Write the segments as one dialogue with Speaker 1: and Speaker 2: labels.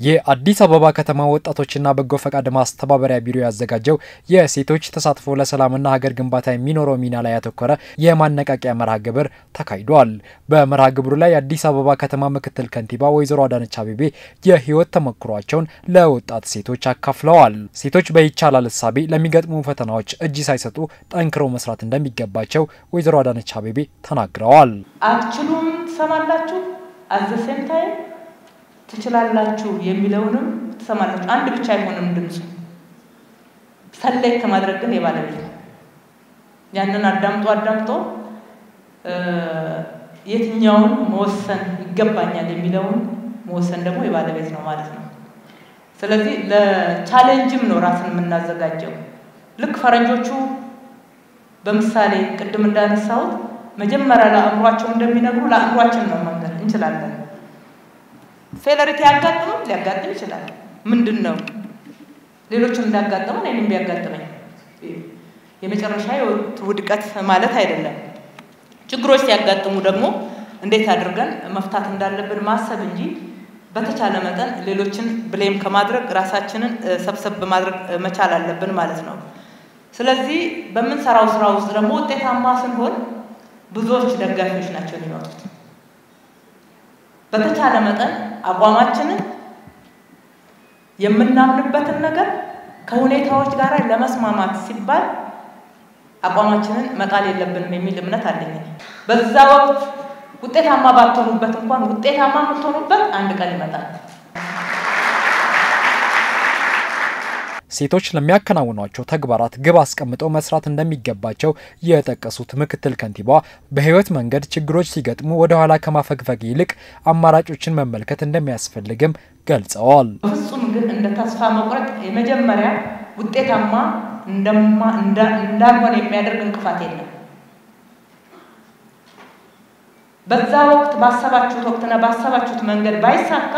Speaker 1: የአዲስ አበባ ከተማ ወጣቶችና በጎ ፈቃድ ማስተባበሪያ ቢሮ ያዘጋጀው የሴቶች ተሳትፎ ለሰላምና ሀገር ግንባታ የሚኖረው ሚና ላይ ያተኮረ የማነቃቂያ መርሃ ግብር ተካሂዷል። በመርሃ ግብሩ ላይ የአዲስ አበባ ከተማ ምክትል ከንቲባ ወይዘሮ አዳነች አቤቤ የህይወት ተሞክሯቸውን ለወጣት ሴቶች አካፍለዋል። ሴቶች በይቻላል እሳቤ ለሚገጥሙ ፈተናዎች እጅ ሳይሰጡ ጠንክረው መስራት እንደሚገባቸው ወይዘሮ አዳነች አቤቤ ተናግረዋል።
Speaker 2: አትችሉም ትሰማላችሁ፣ አይ ትችላላችሁ የሚለውንም ትሰማላችሁ። አንድ ብቻ አይሆንም ድምፁ select ከማድረግ ግን የባለቤት ነው። ያንን አዳምጦ አዳምጦ የትኛውን መወሰን ይገባኛል የሚለውን መወሰን ደግሞ የባለቤት ነው ማለት ነው። ስለዚህ ለ challenge ም ነው ራስን የምናዘጋጀው። ልክ ፈረንጆቹ በምሳሌ ቅድም እንዳነሳሁት መጀመሪያ ለአእምሯቸው እንደሚነግሩ ለአእምሯችን ነው መንገድ እንችላለን። ፌለሪቲ ያጋጥምም ሊያጋጥም ይችላል። ምንድን ነው ሌሎችን እንዳጋጠመን እኔም ቢያጋጥመኝ የመጨረሻ ውድቀት ማለት አይደለም። ችግሮች ሲያጋጥሙ ደግሞ እንዴት አድርገን መፍታት እንዳለብን ማሰብ እንጂ በተቻለ መጠን ሌሎችን ብሌም ከማድረግ ራሳችንን ሰብሰብ በማድረግ መቻል አለብን ማለት ነው። ስለዚህ በምንሰራው ስራ ውስጥ ደግሞ ውጤታማ ስንሆን ብዙዎች ደጋፊዎች ናቸው የሚመጡት። በተቻለ መጠን አቋማችንን የምናምንበትን ነገር ከሁኔታዎች ጋር ለመስማማት ሲባል አቋማችንን መጣል የለብንም የሚል እምነት አለኝ። በዛ ወቅት ውጤታማ ባትሆኑበት እንኳን ውጤታማ የምትሆኑበት አንድ ቀን ይመጣል።
Speaker 1: ሴቶች ለሚያከናውኗቸው ተግባራት ግብ አስቀምጠው መስራት እንደሚገባቸው የጠቀሱት ምክትል ከንቲባዋ በሕይወት መንገድ ችግሮች ሲገጥሙ ወደ ኋላ ከማፈግፈግ ይልቅ አማራጮችን መመልከት እንደሚያስፈልግም ገልጸዋል።
Speaker 2: በፍጹም ግን እንደ ተስፋ መቁረጥ የመጀመሪያ ውጤታማ እንዳልሆነ የሚያደርግ እንቅፋት የለም። በዛ ወቅት ባሰባችሁት ወቅትና ባሰባችሁት መንገድ ባይሳካ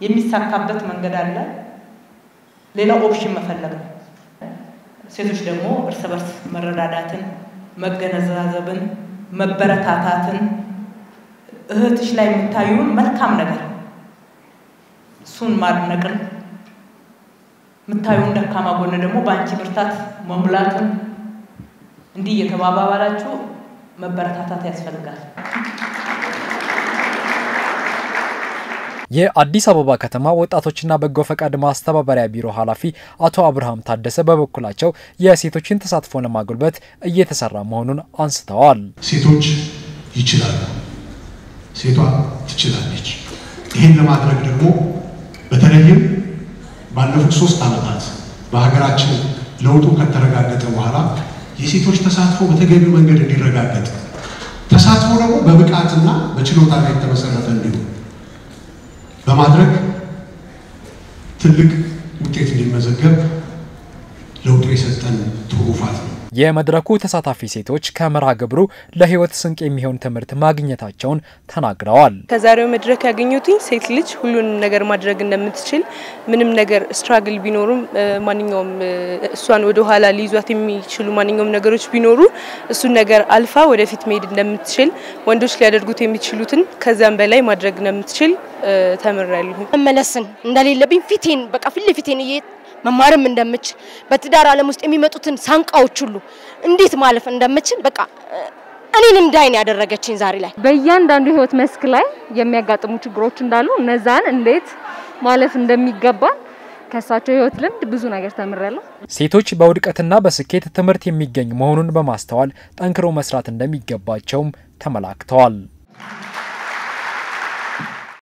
Speaker 2: የሚሳካበት መንገድ አለ። ሌላው option መፈለግ ነው። ሴቶች ደግሞ እርስ በርስ መረዳዳትን፣ መገነዛዘብን፣ መበረታታትን እህትሽ ላይ የምታዩን መልካም ነገር እሱን ማድነቅን የምታዩን ደካማ ጎን ደግሞ በአንቺ ብርታት መሙላትን እንዲህ እየተባባላችሁ መበረታታት ያስፈልጋል።
Speaker 1: የአዲስ አበባ ከተማ ወጣቶችና በጎ ፈቃድ ማስተባበሪያ ቢሮ ኃላፊ አቶ አብርሃም ታደሰ በበኩላቸው የሴቶችን ተሳትፎ ለማጎልበት እየተሰራ መሆኑን አንስተዋል።
Speaker 3: ሴቶች ይችላሉ፣ ሴቷ ትችላለች። ይህን ለማድረግ ደግሞ በተለይም ባለፉት ሶስት ዓመታት በሀገራችን ለውጡ ከተረጋገጠ በኋላ የሴቶች ተሳትፎ በተገቢው መንገድ እንዲረጋገጥ ተሳትፎ ደግሞ በብቃትና በችሎታ ላይ የተመሰረተ እንዲሁም በማድረግ ትልቅ ውጤት እንዲመዘገብ ለውጡ የሰጠን ትሩፋት ነው።
Speaker 1: የመድረኩ ተሳታፊ ሴቶች ከመርሃ ግብሩ ለሕይወት ስንቅ የሚሆን ትምህርት ማግኘታቸውን ተናግረዋል።
Speaker 4: ከዛሬው መድረክ ያገኘሁት ሴት ልጅ ሁሉንም ነገር ማድረግ እንደምትችል ምንም ነገር struggle ቢኖሩም ማንኛውም እሷን ወደ ኋላ ሊይዟት የሚችሉ ማንኛውም ነገሮች ቢኖሩ እሱን ነገር አልፋ ወደፊት መሄድ እንደምትችል ወንዶች ሊያደርጉት የሚችሉትን ከዚያም በላይ ማድረግ እንደምትችል ተምሬያለሁ።
Speaker 5: መመለስን እንደሌለብኝ ፊቴን በቃ ፊት ለፊቴን መማርም እንደምችል በትዳር ዓለም ውስጥ የሚመጡትን ሳንቃዎች ሁሉ እንዴት ማለፍ እንደምችል በቃ እኔን እንዳይን ያደረገችኝ ዛሬ ላይ
Speaker 6: በእያንዳንዱ ህይወት መስክ ላይ የሚያጋጥሙ ችግሮች እንዳሉ እነዛን እንዴት ማለፍ እንደሚገባ ከእሳቸው ህይወት ልምድ ብዙ ነገር ተምሬያለሁ።
Speaker 1: ሴቶች በውድቀትና በስኬት ትምህርት የሚገኝ መሆኑን በማስተዋል ጠንክሮ መስራት እንደሚገባቸውም ተመላክተዋል።